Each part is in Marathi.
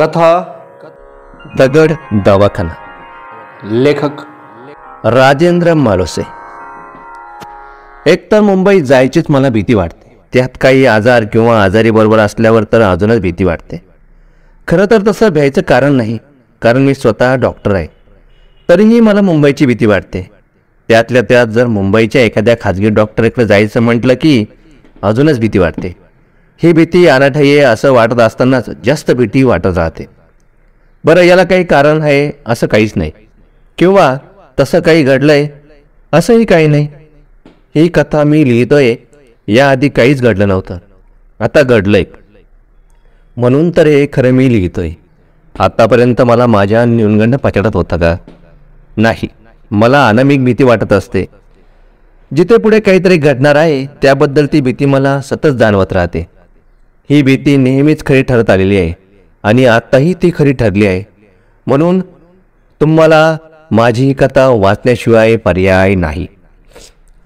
कथा दगड दवाखाना। लेखक राजेंद्र मालोसे। एकतर मुंबईत जायचीच मला भीती वाटते. त्यात काही आजार किंवा आजारी बरोबर असल्यावर तर अजूनच भीती वाटते. खरं तर तसं भ्यायचं कारण नाही कारण मी स्वतः डॉक्टर आहे. तरीही मला मुंबईची भीती वाटते. त्यातल्या त्यात जर मुंबईच्या एखाद्या खाजगी डॉक्टरकडे जायचं म्हटलं की अजूनच भीती वाटते. ही भीती अनाठाई असं वाटत असतानाच जास्त भीती वाटत राहते. बरं याला काही कारण आहे असं काहीच नाही. किंवा तसं काही घडलंय असंही काही नाही. ही कथा मी लिहितोय याआधी काहीच घडलं नव्हतं. आता घडलंय. म्हणून तर हे खरं मी लिहितोय. आत्तापर्यंत मला माझ्या न्यूनगंड पचडत होता का? नाही. मला अनामिक भीती वाटत असते. जिथे पुढे काहीतरी घडणार आहे त्याबद्दल ती भीती मला सतत जाणवत राहते. ही भीती नेहमीच खरी ठरत आलेली आहे. आणि आत्ताही ती खरी ठरली आहे. म्हणून तुम्हाला माझी ही कथा वाचण्याशिवाय पर्याय नाही.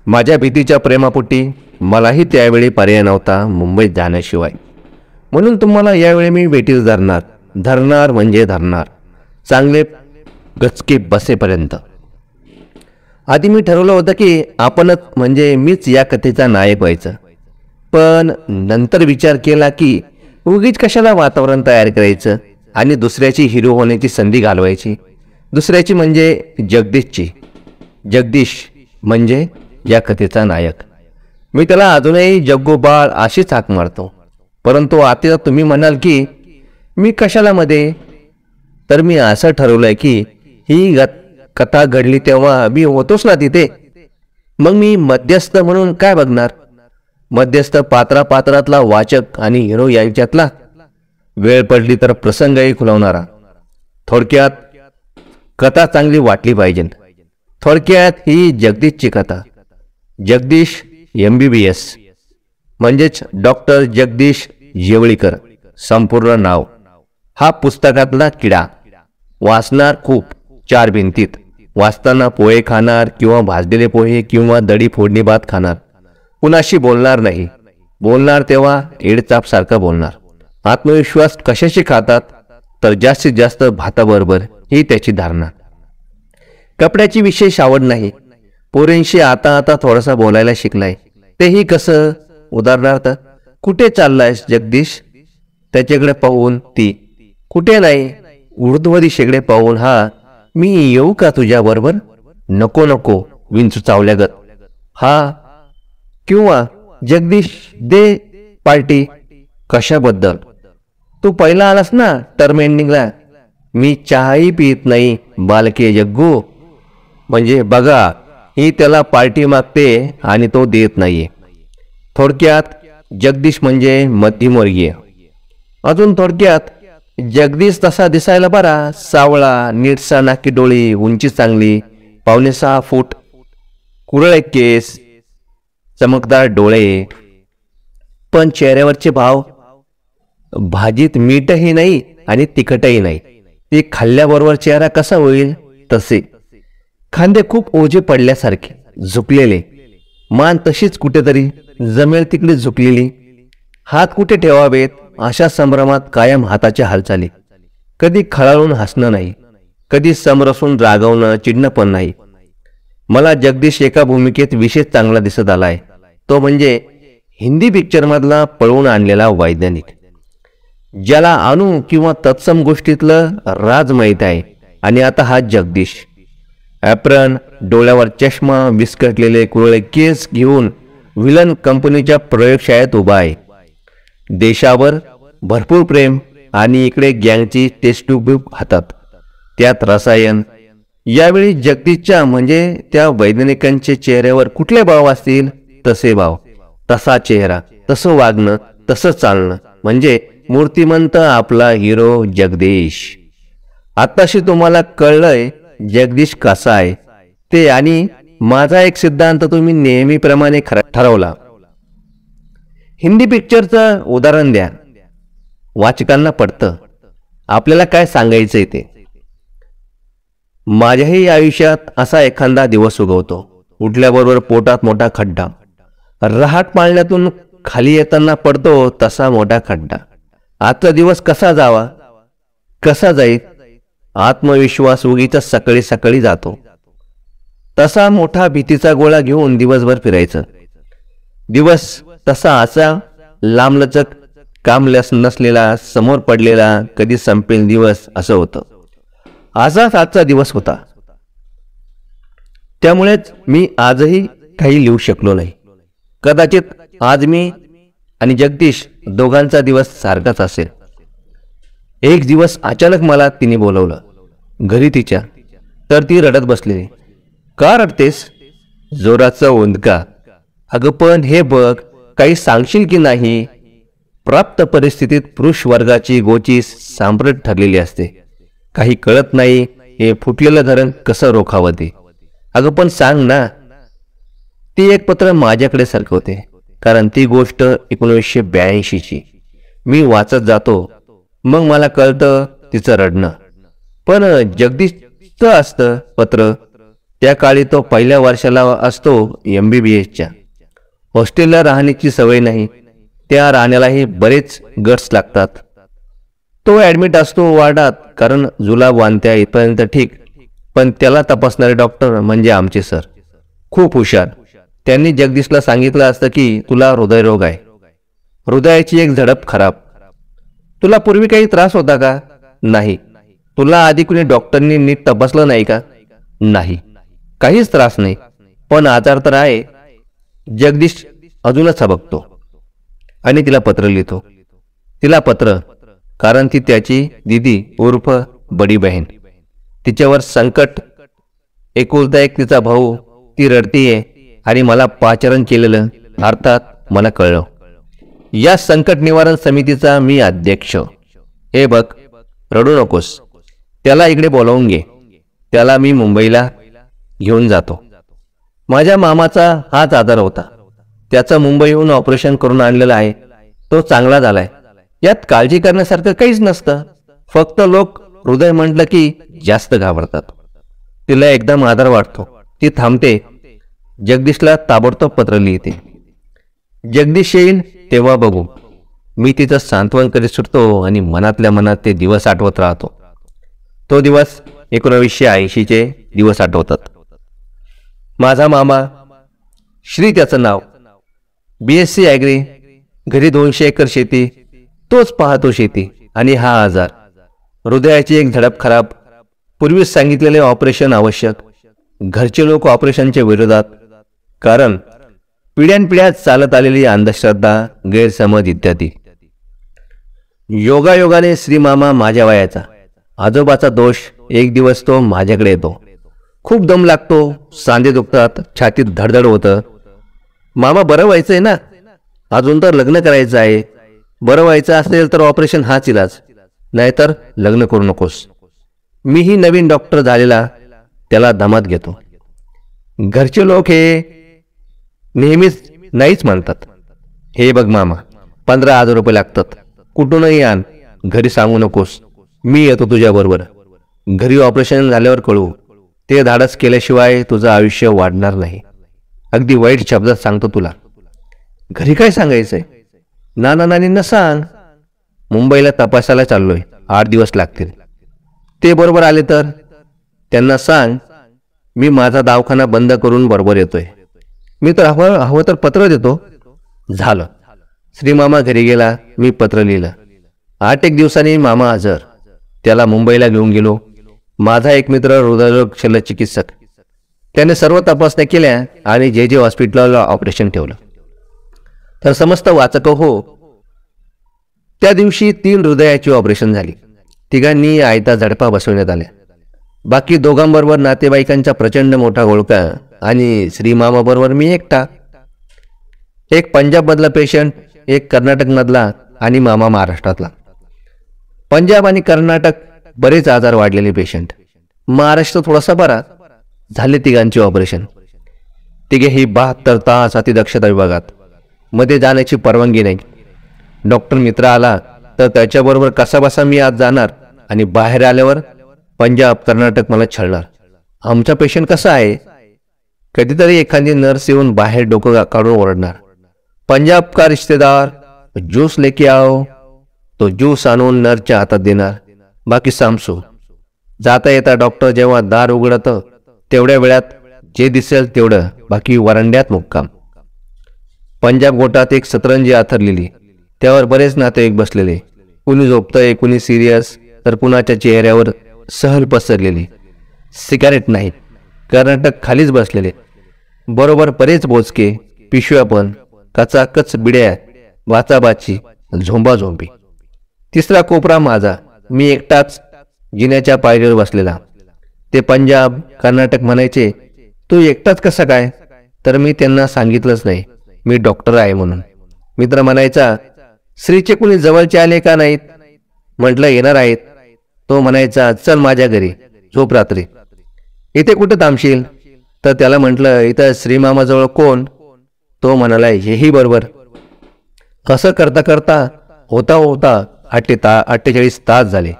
माझ्या भीतीच्या प्रेमापोटी मलाही त्यावेळी पर्याय नव्हता मुंबईत जाण्याशिवाय. म्हणून तुम्हाला यावेळी मी भेटीस धरणार. धरणार म्हणजे धरणार. चांगले गचके बसेपर्यंत. आधी मी ठरवलं होतं की आपणच म्हणजे मीच या कथेचा नायक व्हायचं. पण नंतर विचार केला की उगीच कशाला वातावरण तयार करायचं आणि दुसऱ्याची हिरो होण्याची संधी घालवायची? दुसऱ्याची म्हणजे जगदीशची. जगदीश म्हणजे या कथेचा नायक. मी त्याला अजूनही जग्गोबाळ अशीच हाक मारतो. परंतु आता तुम्ही म्हणाल की मी कशाला मध्ये? तर मी असं ठरवलंय की ही ग- कथा घडली तेव्हा मी होतोच ना तिथे. मग मी मध्यस्थ म्हणून काय बघणार? मध्यस्थ पात्रापात्रातला वाचक आणि हिरो यांच्यातला वेळ पडली तर प्रसंगही खुलवणारा. थोडक्यात कथा चांगली वाटली पाहिजे. थोडक्यात ही जगदीशची कथा. Jagdish M B B S म्हणजेच डॉक्टर जगदीश येवळीकर. संपूर्ण नाव. हा पुस्तकातला किडा. वाचणार खूप. चार भिंतीत. वाचताना पोहे खाणार किंवा भाजलेले पोहे किंवा दडी फोडणी भात खाणार. कुणाशी बोलणार नाही. बोलणार तेव्हा एडचाप सारखं बोलणार. आत्मविश्वास कशाशी खातात? तर जास्तीत जास्त भाताबरोबर ही त्याची धारणा. कपड्याची विशेष आवड नाही. पोरींशी आता आता थोडासा बोलायला शिकलाय. तेही कसं? उदाहरणार्थ कुठे चाललायस जगदीश? त्याच्याकडे पाहून ती कुठे नाही? उर्ध्वदी शेकडे पाहून हा मी येऊ का तुझ्याबरोबर? नको नको विंचू चावल्यागत. हा किंवा जगदीश दे पार्टी कशाबद्दल? तू पहिला आलास ना टर्म एंडिंगला मी चहाही पित नाही बालके जग्गू. म्हणजे बघा ही त्याला पार्टी मागते आणि तो देत नाही थोडक्यात जगदीश म्हणजे मध्यमवर्गीय. अजून थोडक्यात जगदीश तसा दिसायला बरा सावळा नीटसा नाकी डोळी उंची चांगली पावणे सहा फूट कुरळे केस चमकदार डोळे पण चेहऱ्यावरचे भाव भाजीत मीठही नाही आणि तिखटही नाही. ते खाल्ल्याबरोबर चेहरा कसा होईल? तसे. खांदे खूप ओझे पडल्यासारखे झुकलेले. मान तशीच कुठेतरी जमेल तिकडे झुकलेली. हात कुठे ठेवावेत? अशा संभ्रमात कायम हाताच्या हालचाली. कधी खळाळून हसणं नाही. कधी समरसून रागवणं चिडणं पण नाही. मला जगदीश एका भूमिकेत विशेष चांगला दिसत आलाय. तो म्हणजे हिंदी पिक्चरमधला पळवून आणलेला वैज्ञानिक. ज्याला अणू किंवा तत्सम गोष्टीतलं राज माहीत आहे आणि आता हा जगदीश. ॲप्रन डोळ्यावर चष्मा विस्कटलेले कुरळे केस घेऊन विलन कंपनीच्या प्रयोगशाळेत उभा आहे. देशावर भरपूर प्रेम आणि इकडे गँगची टेस्ट ट्यूब हातात. त्यात रसायन यावेळी जगदीशच्या म्हणजे त्या वैज्ञानिकांचे चेहऱ्यावर कुठले भाव असतील? तसे भाव. तसा चेहरा तसं वागणं तसं चालणं. म्हणजे मूर्तिमंत आपला हिरो जगदीश. आताशी तुम्हाला कळलंय जगदीश कसा आहे. ते आणि माझा एक सिद्धांत तुम्ही नेहमीप्रमाणे खरा ठरवला. हिंदी पिक्चरचं उदाहरण द्या. वाचकांना पडतं आपल्याला काय सांगायचंय ते? माझ्याही आयुष्यात असा एखादा दिवस उगवतो. उठल्याबरोबर पोटात मोठा खड्डा. रहाट पाळण्यातून खाली येताना पडतो तसा मोठा खड्डा. आजचा दिवस कसा जावा? कसा जाईल? आत्मविश्वास उगीच सकाळी सकाळी जातो. तसा मोठा भीतीचा गोळा घेऊन दिवसभर फिरायचं. दिवस तसा असा लांबलचक कामल्यास नसलेला समोर पडलेला कधी संपेल दिवस असं होतं. आजच आजचा दिवस होता. त्यामुळेच मी आजही काही लिहू शकलो नाही. कदाचित आज मी आणि जगदीश दोघांचा दिवस सारखाच असेल. एक दिवस अचानक मला तिने बोलवलं. घरी तिच्या. तर ती रडत बसलेली. का रडतेस? जोराचा ओंदका. अगं पण हे बघ काही सांगशील की नाही? प्राप्त परिस्थितीत पुरुष वर्गाची गोची सांप्रट ठरलेली असते. काही कळत नाही हे फुटलेलं धरण कसं रोखावं ते अगं पण सांग ना ती एक पत्र माझ्याकडे सरकवते कारण ती गोष्ट एकोणीसशे ब्याऐंशीची. मी वाचत जातो मग मला कळतं तिचं रडणं. पण जगदीशचं असतं पत्र त्या काळी तो पहिल्या वर्षाला असतो एम बी बी एसच्या हॉस्टेलला राहण्याची सवय नाही त्या राहण्यालाही बरेच गट्स लागतात. तो ॲडमिट असतो वार्डात कारण जुला वांत्या इथपर्यंत ठीक. पण त्याला तपासणारे डॉक्टर म्हणजे आमचे सर खूप हुशार. त्यांनी जगदीशला सांगितलं असतं की तुला हृदयरोग आहे. हृदयाची एक झडप खराब. तुला पूर्वी काही त्रास होता का? नाही. तुला आधी कुणी डॉक्टरनी नीट तपासलं नाही का? नाही. काहीच त्रास नाही. पण आजार तर आहे. जगदीश अजूनच बघतो आणि तिला पत्र लिहितो. तिला पत्र कारण ती त्याची दिदी उर्फ बडी बहीण. तिच्यावर संकट. एकुलता एक तिचा भाऊ ती रडतीये आणि मला पाचारण केलेलं अर्थात मला कळलं. या संकट निवारण समितीचा मी अध्यक्ष. हे बघ रडू नकोस. त्याला इकडे बोलावून घे. त्याला मी मुंबईला घेऊन जातो. माझ्या मामाचा हाच आजार होता. त्याचं मुंबईहून ऑपरेशन करून आणलेलं आहे. तो चांगला झालाय. यात काळजी करण्यासारखं काहीच नसतं. फक्त लोक हृदय म्हटलं की जास्त घाबरतात. तिला एकदम आधार वाटतो. ती थांबते. जगदीशला ताबडतोब पत्र लिहिते. जगदीश येईल तेव्हा बघू. मी तिचं सांत्वन करीत सुटतो आणि मनातल्या मनात ते दिवस आठवत राहतो. तो दिवस एकोणावीसशे ऐंशीचे दिवस आठवतात. माझा मामा श्री त्याचं नाव. बी एस सी ॲग्री घरी दोनशे एकर शेती तोच पाहतो शेती आणि हा आजार. हृदयाची एक झडप खराब. पूर्वीच सांगितलेले ऑपरेशन आवश्यक. घरचे लोक ऑपरेशनच्या विरोधात. कारण पिढ्यानपिढ्या चालत आलेली अंधश्रद्धा गैरसमज इत्यादी. योगायोगाने श्रीमामा माझ्या वयाचा. आजोबाचा दोष एक दिवस तो माझ्याकडे येतो. खूप दम लागतो सांधे दुखतात छातीत धडधड होतं. मामा बरं व्हायचंय ना? अजून तर लग्न करायचं आहे. बरं व्हायचं असेल तर ऑपरेशन हाच इलाज. नाहीतर लग्न करू नकोस. मीही नवीन डॉक्टर झालेला त्याला दमात घेतो. घरचे लोक हे नेहमीच नाहीच म्हणतात हे बघ मामा पंधरा हजार रुपये लागतात. कुठूनही आण घरी सांगू नकोस. मी येतो तुझ्याबरोबर घरी ऑपरेशन झाल्यावर कळू. ते धाडस केल्याशिवाय तुझं आयुष्य वाढणार नाही. अगदी वाईट शब्दात सांगतो तुला. घरी काय सांगायचंय? नाना नानींना सांग. मुंबईला तपासायला चाललोय. आठ दिवस लागतील. ते बरोबर आले तर? त्यांना सांग. मी माझा दवाखाना बंद करून बरोबर येतोय. मी तर हवं हवं तर पत्र देतो. झालं. श्रीमामा घरी गेला. मी पत्र लिहिलं. आठ एक दिवसांनी मामा हजर. त्याला मुंबईला घेऊन गेलो. माझा एक मित्र हृदयरोग शल्यचिकित्सक त्याने सर्व तपासण्या केल्या आणि जे जे हॉस्पिटलला ऑपरेशन ठेवलं. तर समस्त वाचक हो. त्या दिवशी तीन हृदयाची ऑपरेशन झाली. तिघांनी आयता झडपा बसवण्यात आल्या. बाकी दोघांबरोबर नातेवाईकांचा प्रचंड मोठा घोळका आणि श्रीमामाबरोबर मी एकटा. एक पंजाबमधला पेशंट एक कर्नाटकमधला आणि मामा महाराष्ट्रातला. पंजाब आणि कर्नाटक बरेच आजार वाढलेले पेशंट महाराष्ट्र थोडासा बरा. झाले तिघांचे ऑपरेशन. तिघेही बहात्तर तास अतिदक्षता विभागात. मध्ये जाण्याची परवानगी नाही. डॉक्टर मित्र आला तर त्याच्याबरोबर कसा बसा मी आज जाणार आणि बाहेर आल्यावर पंजाब कर्नाटक मला छळणार. आमचा पेशंट कसा आहे? कधीतरी एखादी नर्स येऊन बाहेर डोकं काढून ओरडणार. पंजाब का रिश्तेदार ज्यूस लेके आओ. तो ज्यूस आणून नर्सच्या हातात देणार. बाकी सामसू. जाता येता डॉक्टर जेव्हा दार उघडतं तेवढ्या वेळात जे दिसेल तेवढं. बाकी वरांड्यात मुक्काम. पंजाब गोटात एक सतरंजी आथरलेली. त्यावर बरेच नातेवाईक बसलेले. कुणी झोपतंय कुणी सिरियस तर कुणाच्या चेहऱ्यावर सहल पसरलेली. सिगारेट नाही. कर्नाटक खालीच बसलेले. बरोबर बरेच बोचके पिशव्या पण कचाकच बिड्या वाचाबाची झोंबाझोंबी. तिसरा कोपरा माझा. मी एकटाच जिन्याच्या पायरीवर बसलेला. ते पंजाब कर्नाटक म्हणायचे तू एकटाच कसा काय? तर मी त्यांना सांगितलंच नाही. मी डॉक्टर आहे म्हणून. मित्र म्हणायचा श्रीचे कुणी जवळचे आले का नाहीत? म्हटलं येणार आहेत. तो म्हणायचा चल माझ्या घरी झोप रात्री. इथे कुठं थांबशील? तर त्याला म्हटलं इथं श्रीमामाजवळ कोण? तो म्हणाला हेही बरोबर. असं करता करता? होता होता अठ्ठे ता अठ्ठेचाळीस तास झाले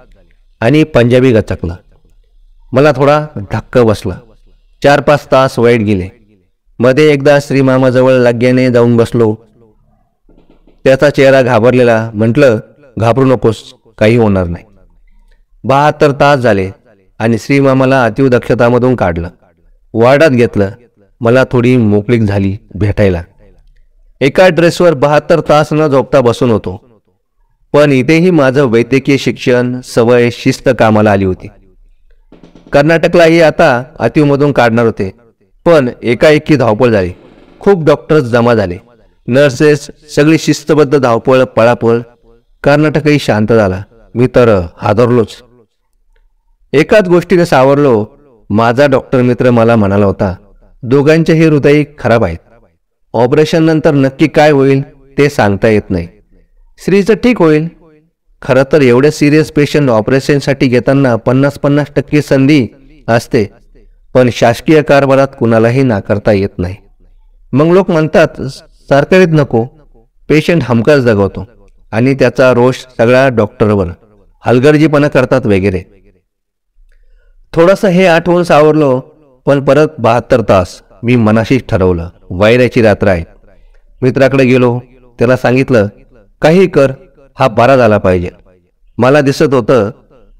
आणि पंजाबी गचकला. मला थोडा धक्का बसला. चार पाच तास वाईट गेले. मध्ये एकदा श्रीमामाजवळ लाग्याने जाऊन बसलो. त्याचा चेहरा घाबरलेला म्हटलं घाबरू नकोस काही होणार नाही. बहात्तर तास झाले आणि श्रीमामाला अतिव दक्षतामधून काढलं. वार्डात घेतलं. मला थोडी मोकळीक झाली भेटायला. एका ड्रेसवर बहात्तर तास न झोपता बसून होतो. पण इथेही माझं वैद्यकीय शिक्षण सवय शिस्त कामाला आली होती. कर्नाटकलाही आता अतिवमधून काढणार होते. पण एकाएकी धावपळ झाली. खूप डॉक्टर्स जमा झाले. नर्सेस सगळी शिस्तबद्ध धावपळ पळापळ. कर्नाटकही शांत झाला. मी तर हादरलोच. एकाच गोष्टीने सावरलो. माझा डॉक्टर मित्र मला म्हणाला होता दोघांचेही हृदय खराब आहेत. ऑपरेशन नंतर नक्की काय होईल ते सांगता येत नाही. श्रीचं ठीक होईल. खरं तर एवढ्या सिरियस पेशंट ऑपरेशनसाठी घेताना पन्नास पन्नास टक्के संधी असते. पण शासकीय कारभारात कुणालाही नाकारता येत नाही. मग लोक म्हणतात सरकारीत नको पेशंट हमखास जगवतो आणि त्याचा रोष सगळ्या डॉक्टरवर हलगर्जीपणा करतात वगैरे. थोडंसं हे आठवून सावरलो पण परत बहात्तर तास मी मनाशीच ठरवलं. वायऱ्याची रात्र आहे. मित्राकडे गेलो त्याला सांगितलं काही कर हा बारा झाला पाहिजे. मला दिसत होतं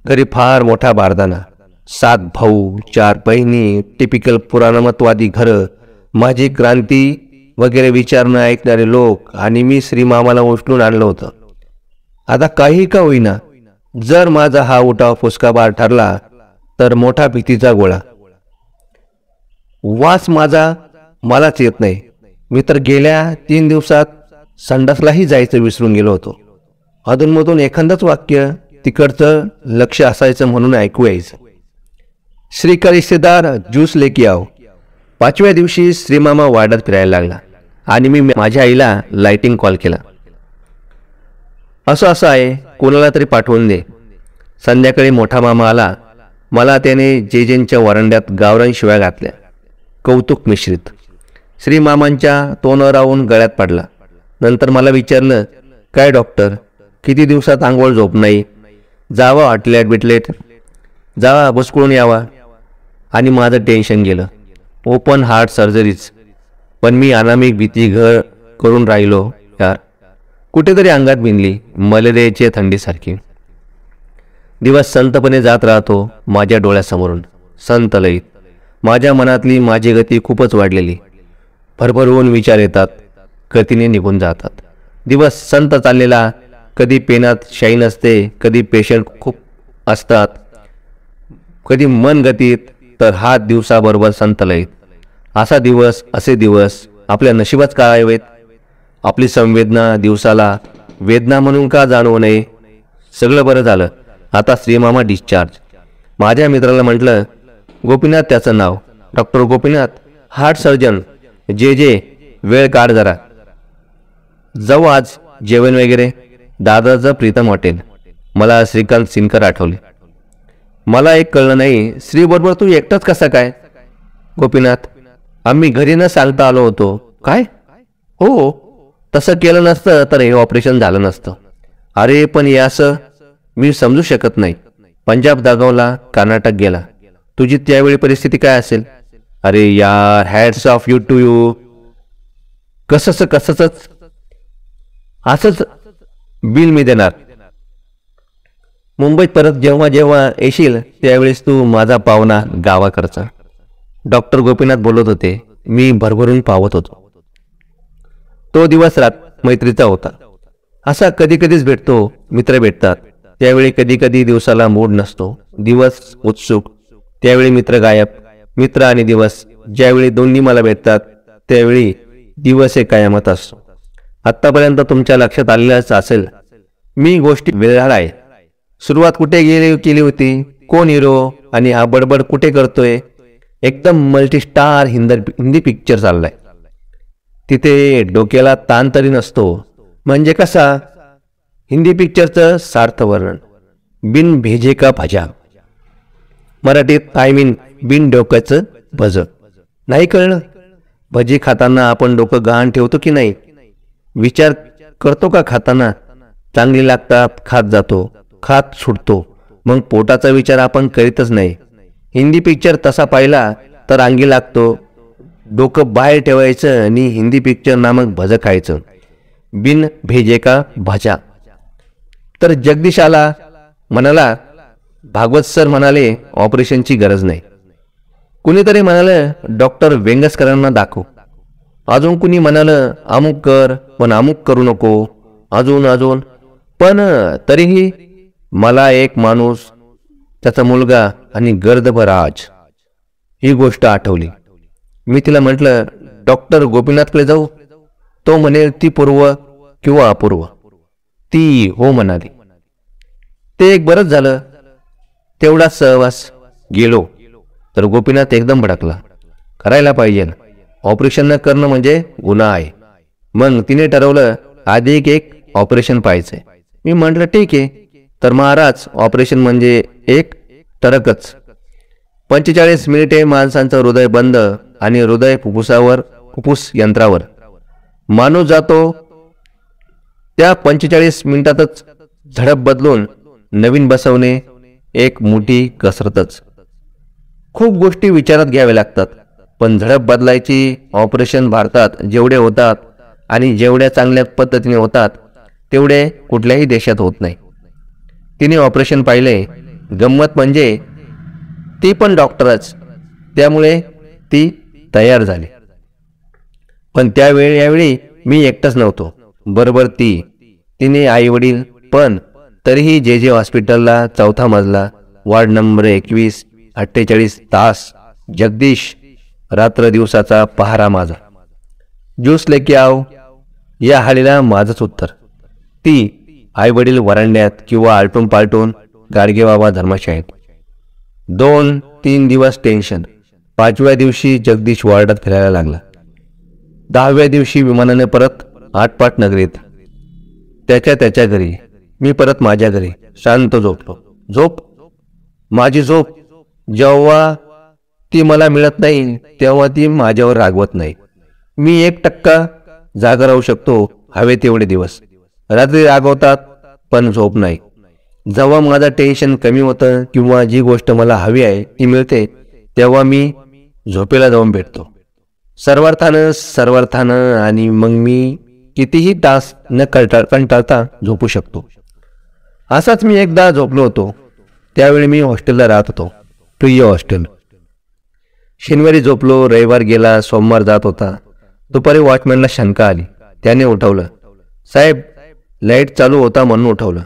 घरी फार मोठा बारदाना सात भाऊ चार बहिणी टिपिकल पुराणमतवादी घरं माझी क्रांती वगैरे विचारणं ऐकणारे लोक आणि मी श्रीमामाला उचलून आणलं होतं. आता काही का होईना जर माझा हा उठाव फुसकाबार ठरला तर मोठा भीतीचा गोळा. वास माझा मलाच येत नाही. मी तर गेल्या तीन दिवसात संडासलाही जायचं विसरून गेलो होतो. अधूनमधून एखादंच वाक्य तिकडचं लक्ष असायचं म्हणून ऐकू यायचं. श्रीकर रिश्तेदार ज्यूस लेकी आहो पाचव्या दिवशी श्रीमामा वाड्यात फिरायला लागला आणि मी माझ्या आईला लाइटिंग कॉल केला. असं असं आहे कोणाला तरी पाठवून दे. संध्याकाळी मोठा मामा आला. मला त्याने जेजेंच्या वरंड्यात गावरान शिव्या घातल्या. कौतुक मिश्रित. श्रीमामांच्या तोंडावर राहून गळ्यात पडला. नंतर मला विचारलं काय डॉक्टर किती दिवसात आंघोळ झोप नाही? जावा आटलेट बिटलेट जावा बसकळून यावा. आणि माझं टेन्शन गेलं. ओपन हार्ट सर्जरीच पण मी अनामिक भीती घर करून राहिलो यार. कुठेतरी अंगात बिनली मलेरियाची थंडीसारखी. दिवस संतपणे जात राहतो माझ्या डोळ्यासमोरून. संत लईत माझ्या मनातली माझी गती खूपच वाढलेली. भरभरवून विचार येतात. गतीने निघून जातात. दिवस संत चाललेला. कधी पेनात शाईन असते कधी पेशंट खूप असतात. कधी मन गतीत तर हात दिवसाबरोबर संत लईत असा दिवस असे दिवस आपल्या नशिबात काळावेत. आपली संवेदना दिवसाला वेदना म्हणून का जाणवू नये? सगळं बरं झालं. आता श्रीमामा डिस्चार्ज माझ्या मित्राला म्हटलं गोपीनाथ त्याचं नाव. Doctor Gopinath heart surgeon. जे जे वेळ काढ जरा. जाऊ आज जेवण वगैरे. दादाचं प्रीतम हॉटेल. मला श्रीकांत सिनकर आठवले. मला एक कळलं नाही. श्रीबरोबर तू एकटाच कसा काय? गोपीनाथ आम्ही घरी न सांगता आलो होतो. काय? हो. तसं केलं नसतं तर हे ऑपरेशन झालं नसतं. अरे पण हे असं मी समजू शकत नाही. पंजाब दागवला कर्नाटक गेला. तुझी त्यावेळी परिस्थिती काय असेल? अरे यार hats off you to you कसंच कसंच असंच बिल मी देणार. मुंबईत परत जेव्हा जेव्हा येशील त्यावेळेस तू माझा पाहुणा गावाकडचा. डॉक्टर गोपीनाथ बोलत होते मी भरभरून पावत होतो. तो दिवस रात मैत्रीचा होता. असा कधी कधीच भेटतो मित्र भेटतात. त्यावेळी कधी कधी दिवसाला मूड नसतो. दिवस उत्सुक त्यावेळी मित्र गायब. मित्र आणि दिवस ज्यावेळी दोन्ही मला भेटतात त्यावेळी दिवस हे कायमत असतो. आत्तापर्यंत तुमच्या लक्षात आलेलंच असेल मी गोष्टी वेळाळ आहे. सुरुवात कुठे गेली केली होती? कोण हिरो? आणि हा बडबड कुठे करतोय? एकदम मल्टीस्टार हिंदर हिंदी पिक्चर चाललाय. तिथे डोक्याला ताण तरी नसतो. म्हणजे कसा? हिंदी पिक्चरचं सार्थवर्णन बिन भेजे का भजा मराठीत आय मीन बिन डोक्याचं भज. नाही कळलं? भजी खाताना आपण डोकं गहाण ठेवतो की नाही? विचार करतो का खाताना? चांगली लागतात खात जातो. खात सुटतो. मग पोटाचा विचार आपण करीतच नाही. हिंदी पिक्चर तसा पाहिला तर अंगी लागतो. डोकं बाहेर ठेवायचं आणि हिंदी पिक्चर नामक भजं खायचं. बिन भेजे का भाजा तर जगदीश आला म्हणाला भागवत सर म्हणाले ऑपरेशनची गरज नाही. कुणीतरी म्हणालं डॉक्टर वेंगसकरांना दाखव. अजून कुणी म्हणालं अमुक कर पण अमुक करू नको. अजून अजून. पण तरीही मला एक माणूस त्याचा मुलगा आणि गर्दभर आज ही गोष्ट आठवली. मी तिला म्हटलं डॉक्टर गोपीनाथकडे जाऊ. तो म्हणेल ती पूर्व किंवा अपूर्व. ती हो म्हणाली. ते एक बरंच झालं. तेवढा सहवास गेलो तर गोपीनाथ एकदम भडकला. करायला पाहिजे. ऑपरेशन न करणं म्हणजे गुन्हा आहे. मग तिने ठरवलं आधी एक एक ऑपरेशन पाहायचंय. मी म्हटलं ठीक आहे. तर महाराज ऑपरेशन म्हणजे एक टरकच पंचेचाळीस मिनिटे माणसांचं हृदय बंद आणि हृदय फुफ्फुसावर फुफ्फुस यंत्रावर. माणूस जातो त्या पंचेचाळीस मिनिटातच झडप बदलून नवीन बसवणे एक मोठी कसरतच. खूप गोष्टी विचारात घ्याव्या लागतात पण झडप बदलायची ऑपरेशन भारतात जेवढे होतात आणि जेवढ्या चांगल्या पद्धतीने होतात तेवढे कुठल्याही देशात होत नाही. तिने ऑपरेशन पाहिले. गंमत म्हणजे ती पण डॉक्टरच. त्यामुळे ती तयार झाली. पण त्यावेळी यावेळी मी एकटाच नव्हतो. बरोबर ती. तिने आई वडील पण तरीही जे जे हॉस्पिटलला चौथा मजला वार्ड नंबर एकवीस अठ्ठेचाळीस तास जगदीश रात्र दिवसाचा पहारा माझा. ज्यूस लेके आव या हालीला माझंच उत्तर. ती आई वडील वरांड्यात किंवा आलटून पालटून गाडगेबाबा धर्मशाळेत दोन तीन दिवस टेन्शन पाचव्या दिवशी जगदीश वॉर्डात फिरायला लागला. दहाव्या दिवशी विमानाने परत आटपाट नगरीत. त्याच्या त्याच्या घरी. मी परत माझ्या घरी. शांत झोपलो. झोप? माझी झोप? जेव्हा ती मला मिळत नाही तेव्हा ती माझ्यावर रागवत नाही. मी एक टक्का जागा राहू शकतो हवे तेवढे दिवस. रात्री रागवतात पण झोप नाही. जेव्हा माझं टेन्शन कमी होतं किंवा जी गोष्ट मला हवी आहे ती मिळते तेव्हा मी झोपेला जाऊन भेटतो. सर्वार्थानं सर्वार्थानं आणि मग मी कितीही तास न कंटाळ कंटाळता झोपू शकतो. असाच मी एकदा झोपलो होतो. त्यावेळी मी हॉस्टेलला राहत होतो. प्रिय हॉस्टेल. शनिवारी झोपलो रविवार गेला सोमवार जात होता. दुपारी वॉचमॅनला शंका आली. त्याने उठवलं. साहेब लाइट चालू होता म्हणून उठवलं.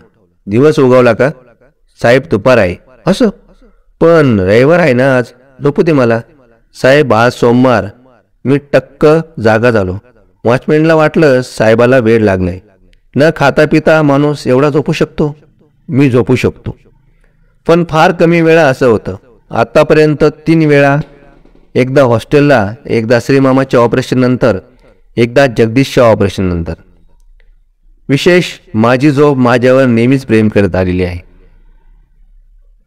दिवस उगवला का? साहेब दुपार आहे. असं? पण रविवार आहे ना आज. झोपू दे मला. साहेब आज सोमवार. मी टक्क जागा झालो. वॉचमॅनला वाटलं साहेबाला वेळ लागलाय. न खाता पिता माणूस एवढा झोपू शकतो? मी झोपू शकतो. पण फार कमी वेळा असं होतं. आतापर्यंत तीन वेळा. एकदा हॉस्टेलला एकदा श्रीमामाच्या ऑपरेशननंतर एकदा जगदीशच्या ऑपरेशननंतर. विशेष माझी झोप माझ्यावर नेहमीच प्रेम करत आलेली आहे.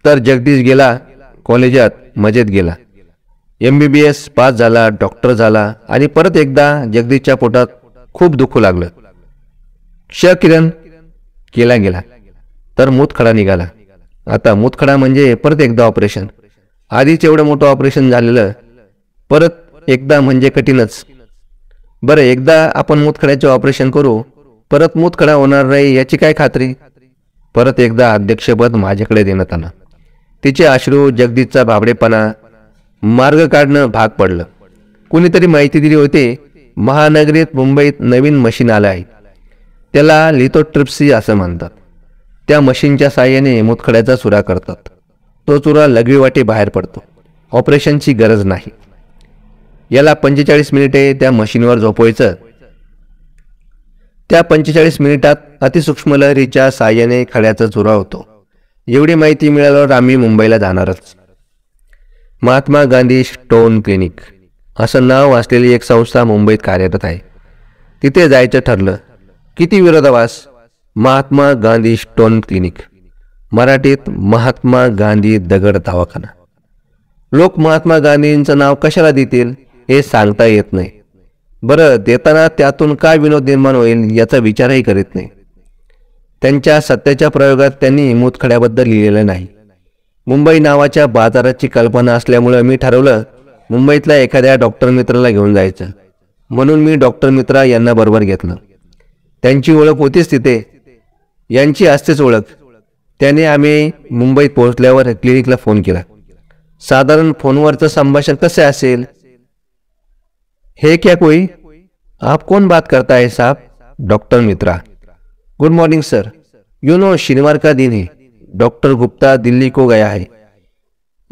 तर जगदीश गेला कॉलेजात मजेत गेला. M B B S pass झाला डॉक्टर झाला आणि परत एकदा जगदीशच्या पोटात खूप दुःख लागलं. क्ष किरण केला गेला. तर मूतखडा निघाला. आता मूतखडा म्हणजे परत एकदा ऑपरेशन. आधीच एवढं मोठं ऑपरेशन झालेलं परत एकदा म्हणजे कठीणच. बरं एकदा आपण मूतखड्याचे ऑपरेशन करू परत मूतखडा होणार नाही याची काय खात्री? परत एकदा अध्यक्षपद माझ्याकडे देण्यात आलं. तिचे अश्रू जगदीशचा भाबडेपणा मार्ग काढणं भाग पडलं. कुणीतरी माहिती दिली होते महानगरीत मुंबईत नवीन मशीन आलं आहे. त्याला लिथोट्रिप्सी असं म्हणतात. त्या मशीनच्या साहाय्याने मुतखड्याचा चुरा करतात. तो चुरा लघवीवाटी बाहेर पडतो. ऑपरेशनची गरज नाही. याला पंचेचाळीस मिनिटे त्या मशीनवर झोपवायचं त्या पंचेचाळीस मिनिटात अतिसूक्ष्म लहरीच्या साहाय्याने खड्याचा चुरा होतो. एवढी माहिती मिळाल्यावर आम्ही मुंबईला जाणारच. महात्मा गांधी स्टोन क्लिनिक असं नाव असलेली एक संस्था मुंबईत कार्यरत आहे. तिथे जायचं ठरलं. किती विरोधावास महात्मा गांधी स्टोन क्लिनिक. मराठीत महात्मा गांधी दगड दवाखाना. लोक महात्मा गांधींचं नाव कशाला देतील हे सांगता येत नाही. बरं देताना त्यातून काय विनोद निर्माण होईल याचा विचारही करीत नाही. त्यांच्या सत्याच्या प्रयोगात त्यांनी मुतखड्याबद्दल लिहिलेलं नाही. मुंबई नावाच्या बाजाराची कल्पना असल्यामुळं मी ठरवलं मुंबईतल्या एखाद्या डॉक्टर मित्राला घेऊन जायचं. म्हणून मी डॉक्टर मित्रा यांना बरोबर घेतलं. त्यांची ओळख होतीच तिथे. यांची असतेच ओळख. त्याने आम्ही मुंबईत पोहोचल्यावर क्लिनिकला फोन केला. साधारण फोनवरचं संभाषण कसे असेल? हे क्या कोई? आप कौन बात करता है साहब? Doctor Mitra. Good morning, sir. You know, शनिवार का दिन है। डॉक्टर गुप्ता दिल्ली को गया है।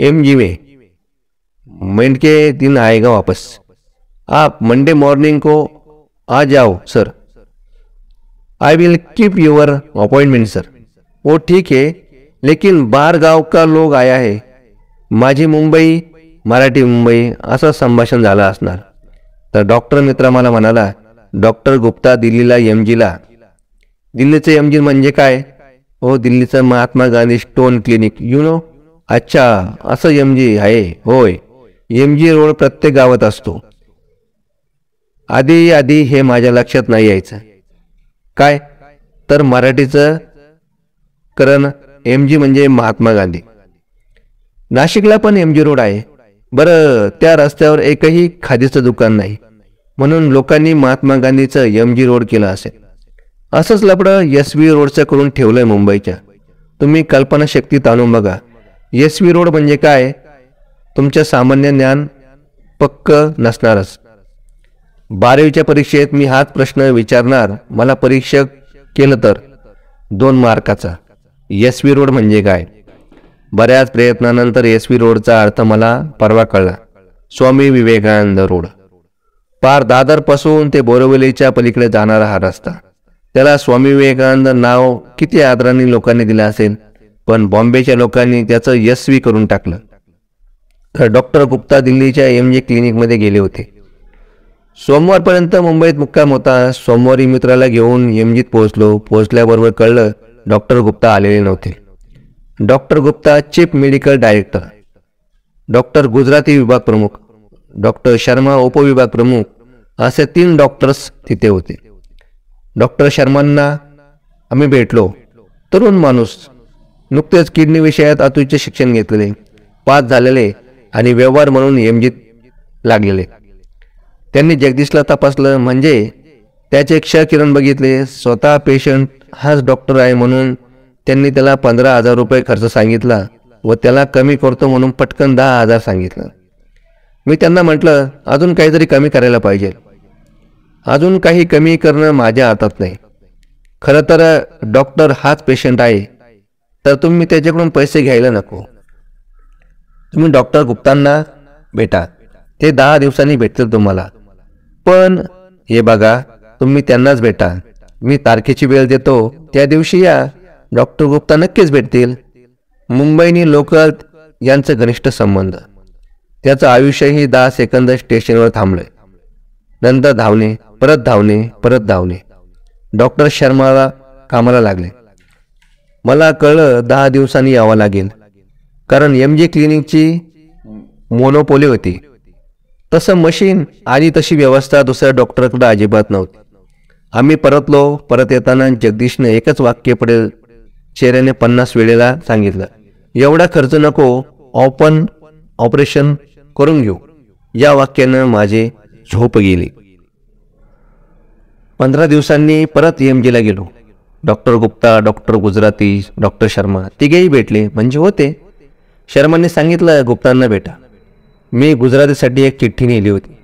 एम जी में। मंड के दिन आएगा वापस। आप मंडे मॉर्निंग को आ जाओ, sir. I will keep your appointment sir. वो ठीक है, लेकिन बाहर गाव का लोग आया है। माझी मुंबई, मराठी मुंबई असं संभाषण झालं असणार। तर डॉक्टर मित्र मला म्हणाला डॉक्टर गुप्ता दिल्लीला एम जीला दिल्लीचं एम जी म्हणजे काय? हो दिल्लीचं Mahatma Gandhi stone clinic you know अच्छा असं एम जी आहे होय. एम जी रोड प्रत्येक गावात असतो. आधी आधी हे माझ्या लक्षात नाही यायचं. काय? तर मराठीचं करण एम जी म्हणजे महात्मा गांधी. नाशिकला पण एम जी रोड आहे. बरं त्या रस्त्यावर एकही खादीचं दुकान नाही. म्हणून लोकांनी महात्मा गांधीचं एम जी रोड केलं असेल. असंच लपडं एस व्ही रोडचं करून ठेवलंय मुंबईच्या. तुम्ही कल्पनाशक्ती ताणून बघा. एस व्ही रोड म्हणजे काय? तुमचं सामान्य ज्ञान पक्क नसणारच. बारावीच्या परीक्षेत मी हाच प्रश्न विचारणार. मला परीक्षक केलं तर? दोन मार्काचा. एस व्ही रोड म्हणजे काय? बऱ्याच प्रयत्नानंतर एस व्ही रोडचा अर्थ मला परवा कळला. स्वामी विवेकानंद रोड. पार दादरपासून ते बोरवलीच्या पलीकडे जाणारा हा रस्ता. त्याला स्वामी विवेकानंद नाव किती आदराने लोकांनी दिलं असेल पण बॉम्बेच्या लोकांनी त्याचं यशस्वी करून टाकलं. तर डॉक्टर गुप्ता दिल्लीच्या एम जे क्लिनिकमध्ये गेले होते. सोमवारपर्यंत मुंबईत मुक्काम होता. सोमवारी मित्राला घेऊन एमजीत पोहोचलो. पोहोचल्याबरोबर कळलं डॉक्टर गुप्ता आलेले नव्हते. Doctor Gupta chief medical director. Doctor Gujarati विभाग प्रमुख. डॉक्टर शर्मा उपविभाग प्रमुख. असे तीन डॉक्टर्स तिथे होते. डॉक्टर शर्मांना आम्ही भेटलो. तरुण माणूस. नुकतेच किडनी विषयात अतुच्च शिक्षण घेतलेले. पास झालेले आणि व्यवहार म्हणून एमजीत लागलेले. त्यांनी जगदीशला तपासलं म्हणजे त्याचे क्ष किरण बघितले. स्वतः पेशंट हाच डॉक्टर आहे म्हणून त्यांनी त्याला पंधरा हजार रुपये खर्च सांगितला व त्याला कमी करतो म्हणून पटकन दहा हजार सांगितलं. मी त्यांना म्हटलं अजून काहीतरी कमी करायला पाहिजे. अजून काही कमी करणं माझ्या हातात नाही. खरं तर डॉक्टर हाच पेशंट आहे तर तुम्ही त्याच्याकडून पैसे घ्यायला नको. तुम्ही डॉक्टर गुप्तांना भेटा. ते दहा दिवसांनी भेटतील तुम्हाला. पण हे बघा तुम्ही त्यांनाच भेटा. मी तारखेची वेळ देतो. त्या दिवशी या. डॉक्टर गुप्ता नक्कीच भेटतील. मुंबईनी लोकल यांचं घनिष्ठ संबंध. त्याचं आयुष्यही दहा सेकंद स्टेशनवर थांबलंय. नंतर धावणे परत धावणे परत धावणे. डॉक्टर शर्माला कामाला लागले. मला कळलं दहा दिवसांनी यावं लागेल. कारण एम जी क्लिनिकची मोनोपोली होती. तसं मशीन आणि तशी व्यवस्था दुसऱ्या डॉक्टरकडे अजिबात नव्हती. आम्ही परतलो परत येताना जगदीशने एकच वाक्य पडेल चेहऱ्याने पन्नास वेळेला सांगितलं. एवढा खर्च नको ओपन ऑपरेशन करून घेऊ. या वाक्यानं माझे झोप गेली. पंधरा दिवसांनी परत एम जीला गेलो. Doctor Gupta doctor Gujarati doctor Sharma तिघेही भेटले. म्हणजे होते. शर्मांनी सांगितलं गुप्तांना भेटा. मी गुजरातीसाठी एक चिठ्ठी नेली होती.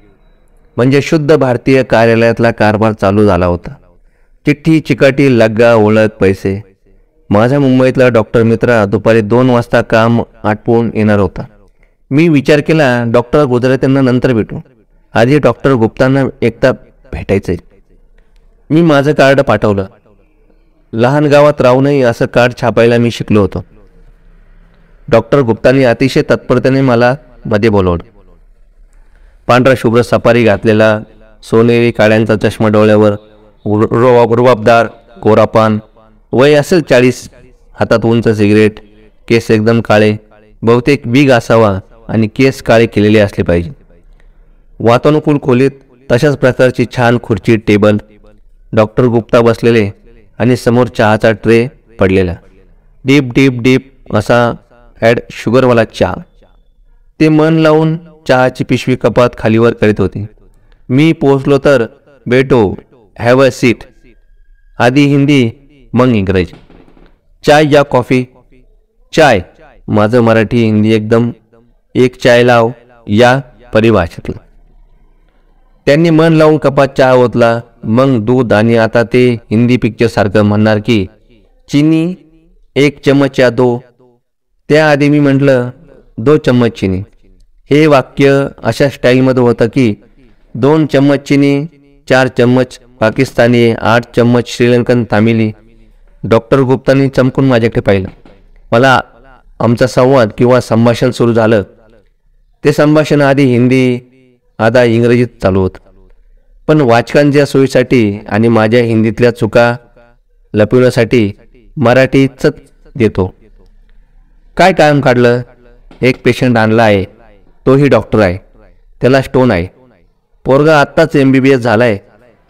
म्हणजे शुद्ध भारतीय कार्यालयातला कारभार चालू झाला होता. चिठ्ठी चिकाटी लग्गा ओळख पैसे माझ्या मुंबईतला डॉक्टर मित्रा दुपारी दोन वाजता काम आटपून येणार होता. मी विचार केला डॉक्टर गुजरात्यांना नंतर भेटू. आधी डॉक्टर गुप्तांना एकदा भेटायचंय. मी माझं कार्ड पाठवलं. लहान गावात राहूनही असं कार्ड छापायला मी शिकलो होतो. डॉक्टर गुप्तांनी अतिशय तत्परतेने मला मध्ये बोलवलं. पांढरा शुभ्र सफारी घातलेला सोनेरी काळ्यांचा चष्मा डोळ्यावर रु- रुबाबदार कोरापान वय असेल चाळीस हातात उंच सिगरेट केस एकदम काळे बहुतेक बिग असावा आणि केस काळे केलेले असले पाहिजे. वातानुकूल खोलीत तशाच प्रकारची छान खुर्ची टेबल डॉक्टर गुप्ता बसलेले आणि समोर चहाचा ट्रे पडलेला. डीप डीप डीप असा ॲड शुगरवाला चहा. ते मन लावून चहाची पिशवी कपात खालीवर करीत होते. मी पोहोचलो तर बेटो हॅव अ सीट आधी हिंदी मग इंग्रजी. चाय या कॉफी. चाय. माझं मराठी हिंदी एकदम. एक चाय लाव या परिभाषेतलं. त्यांनी मन लावून कपात चहा ओतला. मग दूध आणि आता ते हिंदी पिक्चर सारखं म्हणणार की चिनी एक चम्मच या दो. त्याआधी मी म्हटलं दो चम्मच चिनी. हे वाक्य अशा स्टाईलमध्ये होतं की दोन चम्मच चिनी चार चम्मच पाकिस्तानी आठ चम्मच श्रीलंकन तामिली डॉक्टर गुप्तांनी चमकून माझ्याकडे पाहिलं. मला आमचा संवाद किंवा संभाषण सुरू झालं. ते संभाषण आधी हिंदी आता इंग्रजीत चालू होतं. पण वाचकांच्या सोयीसाठी आणि माझ्या हिंदीतल्या चुका लपविण्यासाठी मराठीच देतो. काय कायम काढलं? एक पेशंट आणला आहे. तोही डॉक्टर आहे. त्याला स्टोन आहे. पोरगा आत्ताच एम बी बी एस झाला आहे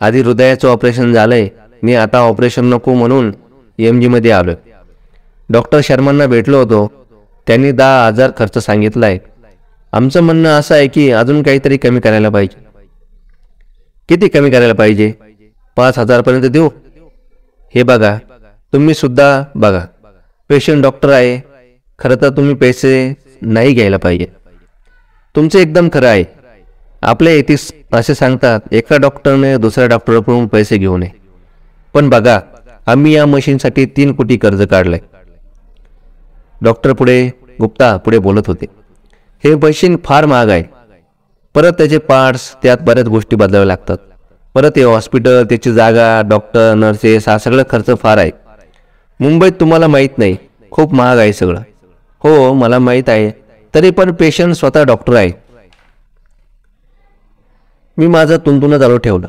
आधी हृदयाचं ऑपरेशन झालं आहे मी आता ऑपरेशन नको म्हणून एम जीमध्ये आलो डॉक्टर शर्मांना भेटलो होतो. त्यांनी दहा हजार खर्च सांगितला आहे आमचं म्हणणं असं आहे की अजून काहीतरी कमी करायला पाहिजे. किती कमी करायला पाहिजे? पाच हजारपर्यंत देऊ? हे बघा. तुम्ही सुद्धा बघा. पेशंट डॉक्टर आहे. खरं तर तुम्ही पैसे नाही घ्यायला पाहिजे. तुमचं एकदम खरं आहे. आपल्या येथे असे सांगतात एका डॉक्टरने दुसऱ्या डॉक्टरकडून पैसे घेऊ नये. पण बघा आम्ही या मशीनसाठी तीन कोटी कर्ज काढलंय. डॉक्टर पुढे गुप्ता पुढे बोलत होते. हे मशीन फार महाग आहे. परत त्याचे पार्ट्स त्यात बऱ्याच गोष्टी बदलाव्या लागतात. परत हे हॉस्पिटल त्याची जागा डॉक्टर नर्सेस हा सगळा खर्च फार आहे. मुंबईत तुम्हाला माहीत नाही. खूप महाग आहे सगळं. हो मला माहीत आहे. तरी पण पेशंट स्वतः डॉक्टर आहे. मी माझं तुंतुणं चालू ठेवलं.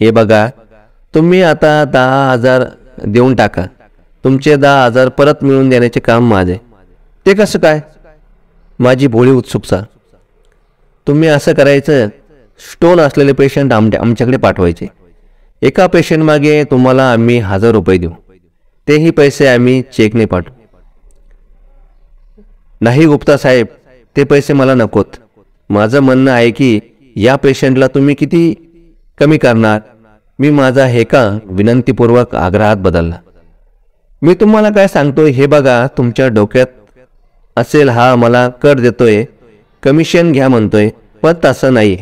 हे बघा तुम्ही आता दहा हजार देऊन टाका. तुमचे दहा हजार परत मिळवून देण्याचे काम माझे. ते कसं काय? माझी भोळी उत्सुकता. तुम्ही असं करायचं स्टोन असलेले पेशंट आमच्या आमच्याकडे पाठवायचे. एका पेशंट मागे तुम्हाला आम्ही हजार रुपये देऊ. तेही पैसे आम्ही चेकने पाठवू. नाही गुप्ता साहेब ते पैसे मला नकोत. माझं म्हणणं आहे की या पेशंटला तुम्ही किती कमी करणार? मी माझा हेका विनंतीपूर्वक आग्रहात बदलला. मी तुम्हाला काय सांगतोय हे बघा तुमच्या डोक्यात असेल हा मला कर देतोय कमिशन घ्या म्हणतोय पण तसं नाही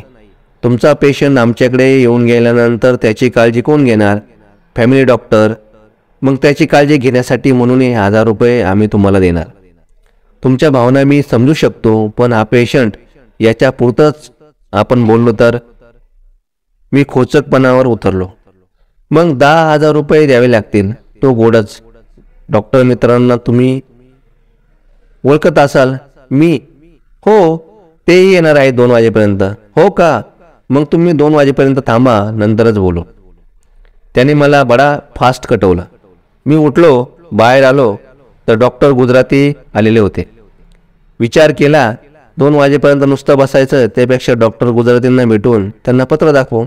तुमचा पेशंट आमच्याकडे येऊन गेल्यानंतर त्याची काळजी कोण घेणार? फॅमिली डॉक्टर मग त्याची काळजी घेण्यासाठी म्हणून हे हजार रुपये आम्ही तुम्हाला देणार. तुमच्या भावना मी समजू शकतो पण हा पेशंट याच्या पुरतंच आपण बोललो तर मी खोचकपणावर उतरलो. मग दहा हजार रुपये द्यावे लागतील. तो गोडच. डॉक्टर मित्रांना तुम्ही ओळखत असाल. मी हो तेही येणार आहे दोन वाजेपर्यंत. हो का? मग तुम्ही दोन वाजेपर्यंत थांबा नंतरच बोलू. त्याने मला बडा फास्ट कटवलं. मी उठलो बाहेर आलो तर डॉक्टर गुजराती आलेले होते. विचार केला दोन वाजेपर्यंत नुसतं बसायचं त्यापेक्षा डॉक्टर गुजरातींना भेटून त्यांना पत्र दाखवू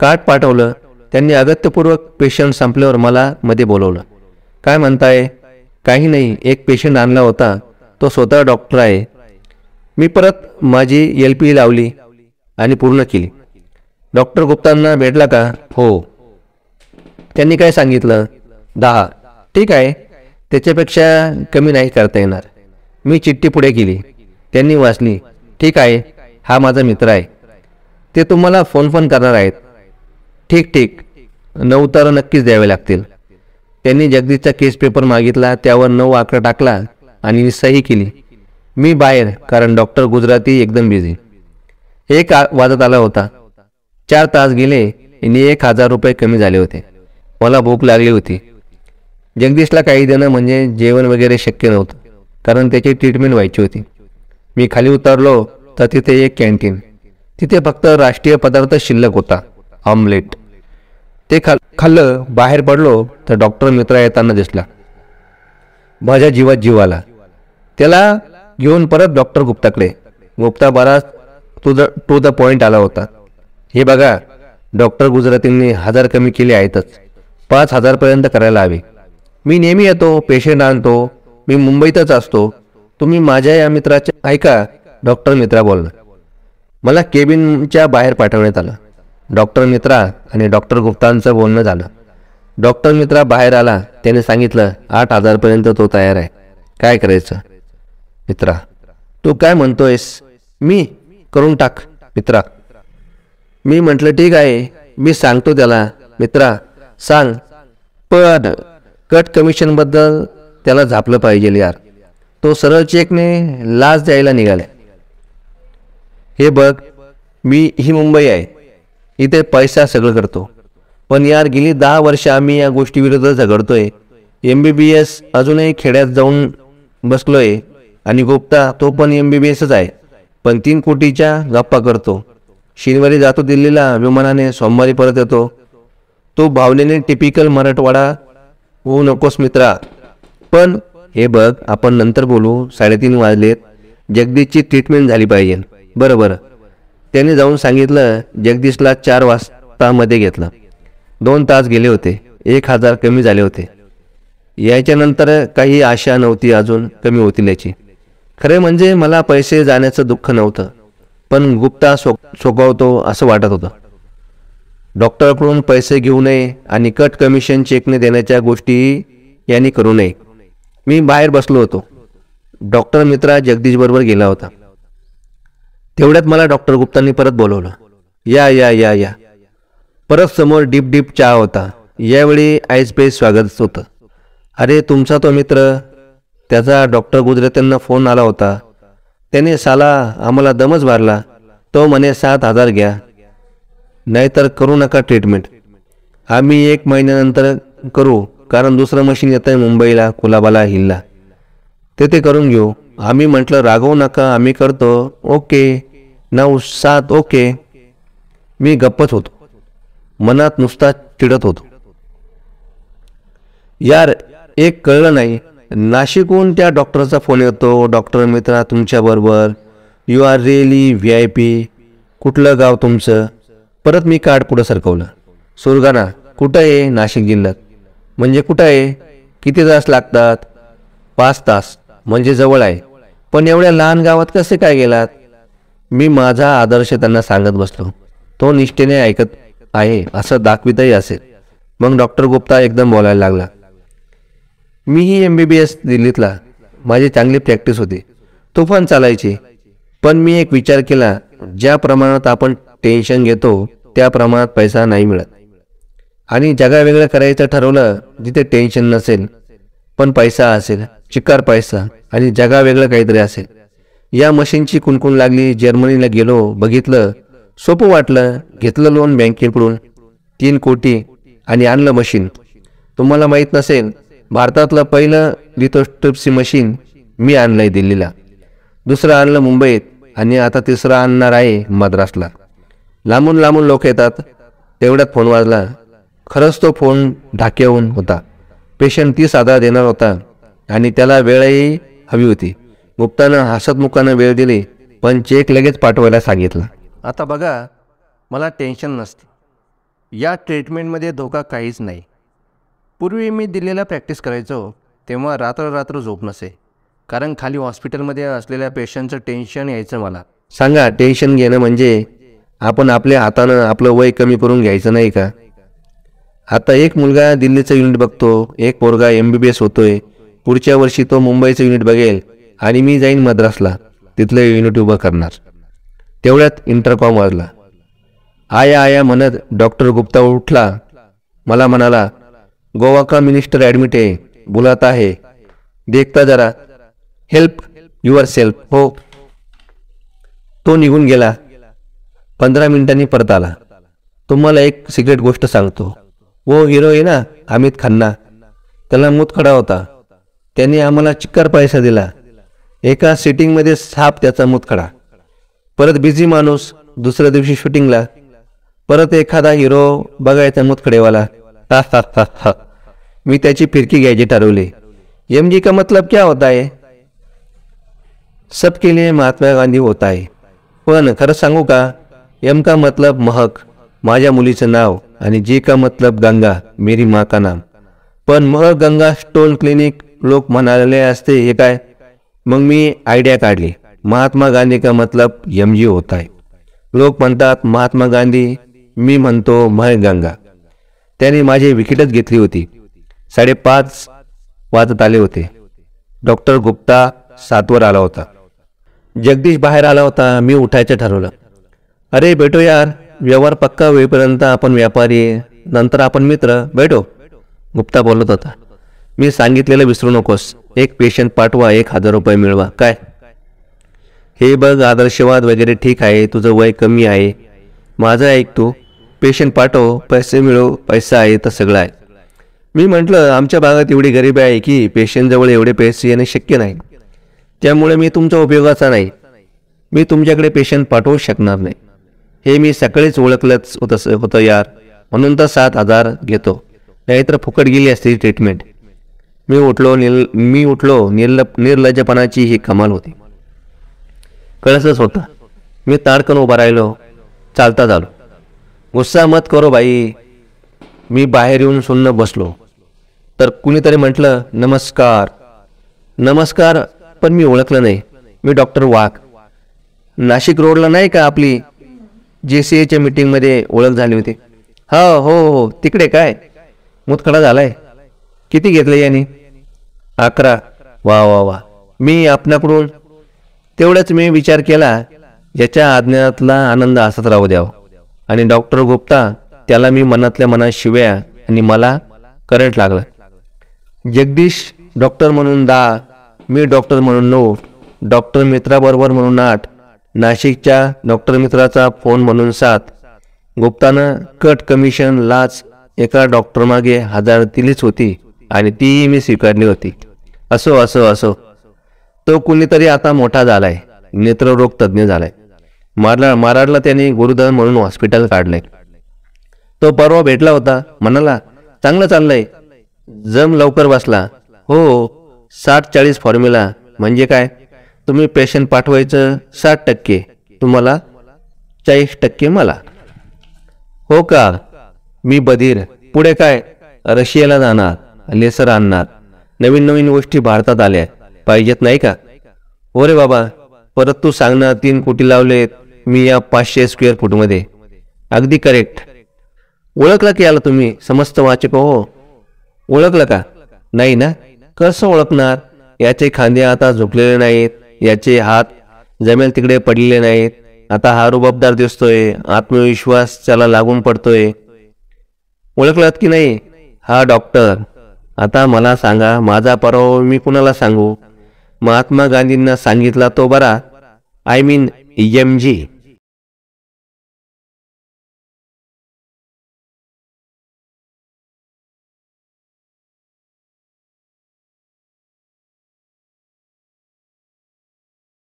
कार्ड पाठवलं. त्यांनी अगत्यपूर्वक पेशंट संपल्यावर मला मध्ये बोलवलं. काय म्हणताय? काही नाही. एक पेशंट आणला होता. तो स्वतः डॉक्टर आहे. मी परत माझी एल पी लावली आणि पूर्ण केली. डॉक्टर गुप्तांना भेटला का? हो. त्यांनी काय सांगितलं? दहा. ठीक आहे. त्याच्यापेक्षा कमी नाही करता येणार. मी चिठ्ठी पुढे केली. त्यांनी वाचली ठीक आहे हा माझा मित्र आहे. ते तुम्हाला फोन पण करणार आहेत. ठीक ठीक. नऊ तर नक्कीच द्यावे लागतील. त्यांनी जगदीशचा केस पेपर मागितला त्यावर नऊ आकडा टाकला आणि सही केली. मी बाहेर कारण डॉक्टर गुजराती एकदम बिझी एक आ- वाजत आला होता. चार तास गेले आणि एक हजार रुपये कमी झाले होते. मला भूक लागली होती. जगदीशला काही देणं म्हणजे जेवण वगैरे शक्य नव्हतं कारण त्याची ट्रीटमेंट व्हायची होती. मी खाली उतरलो तर तिथे एक कॅन्टीन तिथे फक्त राष्ट्रीय पदार्थ शिल्लक होता ऑमलेट ते खा खाल्लं बाहेर पडलो तर डॉक्टर मित्र येताना दिसला. माझ्या जीवात जीवाला त्याला घेऊन परत डॉक्टर गुप्ताकडे. गुप्ता बराच to the to the point आला होता. हे बघा डॉक्टर गुजरातींनी हजार कमी केले आहेतच. पाच हजारपर्यंत करायला हवे. मी नेहमी येतो पेशंट आणतो. मी मुंबईतच असतो. तुम्ही माझ्या या मित्राचे ऐका डॉक्टर मित्रा बोलणं मला केबिनच्या बाहेर पाठवण्यात आलं. डॉक्टर मित्रा आणि डॉक्टर गुप्तांचं बोलणं झालं. डॉक्टर मित्रा बाहेर आला त्याने सांगितलं आठ हजारपर्यंत तो तयार आहे. काय करायचं? मित्रा तू काय म्हणतोयस? मी करून टाक मित्रा. मी म्हटलं ठीक आहे. मी सांगतो त्याला. मित्रा सांग. पण कट कमिशनबद्दल त्याला झापलं पाहिजे यार. तो सरळ चेकने लाच द्यायला निघाला हे बघ मी ही मुंबई आहे. इथे पैसा सगळं करतो. पण यार गेली दहा वर्ष आम्ही या गोष्टीविरुद्ध झगडतोय. एम बी बी एस अजूनही खेड्यात जाऊन बसलोय आणि गुप्ता तो पण एम बी बी एसच आहे. पण तीन कोटीच्या गप्पा करतो. शनिवारी जातो दिल्लीला विमानाने सोमवारी परत येतो. तो भावनेने टिपिकल मराठवाडा होऊ नकोस मित्रा. पण हे बघ आपण नंतर बोलू. साडेतीन वाजलेत जगदीशची ट्रीटमेंट झाली पाहिजे. बरं बरं त्याने जाऊन सांगितलं जगदीशला चार वाजतामध्ये घेतलं. दोन तास गेले होते. एक हजार कमी झाले होते. याच्यानंतर काही आशा नव्हती अजून कमी होतील याची खरे म्हणजे मला पैसे जाण्याचं दुःख नव्हतं. पण गुप्ता सो सोकावतो असं वाटत होतं. डॉक्टरकडून पैसे घेऊ नये आणि कट कमिशन चेकने देण्याच्या गोष्टी यांनी करू नये. मी बाहेर बसलो होतो. डॉक्टर मित्रा जगदीशबरोबर गेला होता. तेवढ्यात मला डॉक्टर गुप्तांनी परत बोलवलं. या या या या. परत समोर डीप डीप चहा होता. यावेळी आईस बेस स्वागत होतं. अरे तुमचा तो मित्र त्याचा डॉक्टर गुजरात्यांना फोन आला होता. त्याने साला आम्हाला दमच मारला तो म्हणे सात हजार घ्या. नाहीतर करू नका ट्रीटमेंट आम्ही एक महिन्यानंतर करू. कारण दुसरं मशीन येतं आहे मुंबईला कुलाबाला हिलला. ते ते करून घेऊ. आम्ही म्हटलं रागवू नका आम्ही करतो. ओके. नऊ सात ओके. मी गप्पच होतो. मनात नुसता चिडत होतो. यार एक कळलं नाही. नाशिकहून त्या डॉक्टरचा फोन येतो. डॉक्टर मित्रा तुमच्याबरोबर you are really V I P कुठलं गाव तुमचं? परत मी कार्ड पुढं सरकवलं. सुरगाणा कुठं आहे नाशिक जिल्ह्यात? म्हणजे कुठं आहे किती तास लागतात? पाच तास म्हणजे जवळ आहे. पण एवढ्या लहान गावात कसे काय गेलात? मी माझा आदर्श त्यांना सांगत बसलो. तो निष्ठेने ऐकत आहे असं दाखवितही असेल. मग डॉक्टर गुप्ता एकदम बोलायला लागला. मीही एम बी बी एस दिल्लीतला. माझी चांगली प्रॅक्टिस होती. तुफान चालायची. पण मी एक विचार केला ज्या प्रमाणात आपण टेन्शन घेतो त्या प्रमाणात पैसा नाही मिळत. आणि जगा वेगळं करायचं ठरवलं जिथे टेन्शन नसेल पण पैसा असेल चिकार पैसा आणि जगा वेगळं काहीतरी असेल. या मशीनची कुणकुण लागली जर्मनीला गेलो बघितलं सोपं वाटलं घेतलं लोन बँकेकडून तीन कोटी आणि आणलं मशीन तुम्हाला माहीत नसेल भारतातलं पहिलं लिथोस्ट्रिप्सी मशीन मी आणलं आहे दिल्लीला. दुसरं आणलं मुंबईत आणि आता तिसरं आणणार आहे मद्रासला. लांबून लांबून लोक येतात तेवढ्यात फोन वाजला खरंच तो फोन ढाक्याहून होता. पेशंट तीस हजार देणार होता आणि त्याला वेळही हवी होती. गुप्तानं हसतमुखानं वेळ दिली पण चेक लगेच पाठवायला सांगितलं. आता बघा मला टेन्शन नसते. या ट्रीटमेंटमध्ये धोका काहीच नाही. पूर्वी मी दिल्लीला प्रॅक्टिस करायचो तेव्हा रात्र रात्र झोप नसे. कारण खाली हॉस्पिटलमध्ये असलेल्या पेशंटचं टेन्शन यायचं मला. सांगा टेन्शन घेणं म्हणजे आपण आपल्या हातानं आपलं वय कमी करून घ्यायचं नाही का? आता एक मुलगा दिल्लीचं युनिट बघतो एक पोरगा एम बी बी एस होतोय. पुढच्या वर्षी तो मुंबईचं युनिट बघेल आणि मी जाईन मद्रासला. तिथलं युनिट उभं करणार. तेवढ्यात इंटरकॉम वाजला. आया आया म्हणत डॉक्टर गुप्ता उठला. मला म्हणाला गोवा का मिनिस्टर ॲडमिट आहे? बुलाता आहे. देखता जरा. Help yourself. हो. तो निघून गेला. पंधरा मिनिटांनी परत आला. तुम्हाला एक सिक्रेट गोष्ट सांगतो. वो हिरो आहे ना अमित खन्ना. त्याला मुतखडा होता. त्याने आम्हाला चिक्कर पैसा दिला. एका सिटिंगमध्ये साप त्याचा मुतखडा. परत बिझी माणूस दुसऱ्या दिवशी शूटिंगला परत एखादा हिरो बघायचा मुतखडेवाला. मी त्याची फिरकी घ्यायची ठरवली. एम जी का मतलब क्या होता है? सबके लिए महात्मा गांधी होता है. पण खरं सांगू का? एम का मतलब महक. माझ्या मुलीचं नाव आणि जे का मतलब गंगा मेरी माँ का नाम. पण मग गंगा स्टोन क्लिनिक लोक म्हणाले असते हे काय? मग मी आयडिया काढली. महात्मा गांधी का मतलब एम जी होता आहे लोक म्हणतात महात्मा गांधी मी म्हणतो मय गंगा. त्याने माझी विकेटच घेतली होती. साडेपाच वाजत आले होते. डॉक्टर गुप्ता सातवर आला होता. जगदीश बाहेर आला होता मी उठायचं ठरवलं. अरे बेटो यार. व्यवहार पक्का होईपर्यंत आपण व्यापारी नंतर आपण मित्र बैठो. गुप्ता बोलत होता. मी सांगितलेलं विसरू नकोस. एक पेशंट पाठवा एक हजार रुपये मिळवा. काय? हे बघ आदर्शवाद वगैरे ठीक आहे तुझं वय कमी आहे. माझं ऐक तू. पेशंट पाठव पैसे मिळव पैसा आहे तर सगळं आहे. मी म्हटलं आमच्या भागात एवढी गरिबी आहे की पेशंटजवळ एवढे पैसे येणे शक्य नाही. त्यामुळे मी तुमचा उपयोगाचा नाही. मी तुमच्याकडे पेशंट पाठवू शकणार नाही. हे मी सकाळीच ओळखलंच होतं होतं यार. म्हणून तर सात हजार घेतो. नाहीतर फुकट गेली असती ट्रीटमेंट मी उठलो निल मी उठलो निर्ल निर्लज्जपणाची ही कमाल होती. कळसच होता. मी ताडकन उभा राहिलो. चालता झालो गुस्सा मत करो बाई. मी बाहेर येऊन सुन्न बसलो. तर कुणीतरी म्हटलं नमस्कार. नमस्कार पण मी ओळखलं नाही. मी डॉक्टर वाघ. नाशिक रोडला नाही का आपली जे सी एच्या मीटिंगमध्ये ओळख झाली होती. हा हो, हो हो तिकडे काय? मुतखडा झालाय. किती घेतलं यांनी? अकरा. वा वा वा. मी आपणाकडून तेवढाच मी विचार केला याच्या आज्ञातला आनंद असत राहू द्यावं. आणि डॉक्टर गुप्ता त्याला मी मनातल्या मनात शिव्या आणि मला करंट लागला. जगदीश डॉक्टर म्हणून दहा मी डॉक्टर म्हणून नऊ डॉक्टर मित्राबरोबर म्हणून आठ नाशिकच्या डॉक्टर मित्राचा फोन म्हणून सात गुप्तानं कट कमिशन लाच एका डॉक्टरमागे हजार दिलीच होती आणि तीही मी स्वीकारली होती. असो असो असो. तो कुणीतरी आता मोठा झालाय. नेत्ररोग तज्ज्ञ झालाय. मारला माराडला त्याने गुरुधन म्हणून हॉस्पिटल काढले तो परवा भेटला होता. म्हणाला चांगलं चाललंय. जम लवकर बसला. हो. हो. साठ चाळीस फॉर्म्युला. म्हणजे काय? तुम्ही पेशंट पाठवायचं साठ टक्के तुम्हाला चाळीस टक्के मला. हो का? मी बधीर. पुढे काय? रशियाला जाणार लेसर आणणार. नवीन नवीन गोष्टी भारतात आल्या. पाहिजेत नाही का? हो रे बाबा. परत तू सांगणार तीन कोटी लावलेत. मी या पाचशे स्क्वेअर फूटमध्ये अगदी करेक्ट ओळखला की आला तुम्ही? समस्त वाचक हो. ओळखलं का? नाही ना? कसं ओळखणार? याचे खांदे आता झोपलेले नाहीत. याचे हात जमेल तिकडे पडलेले नाहीत. आता हा रुबाबदार दिसतोय. आत्मविश्वास त्याला लागून पडतोय. ओळखलात की नाही? हा डॉक्टर. आता मला सांगा माझा पराभव मी कुणाला सांगू? महात्मा गांधींना सांगितला तो बरा. I mean M G.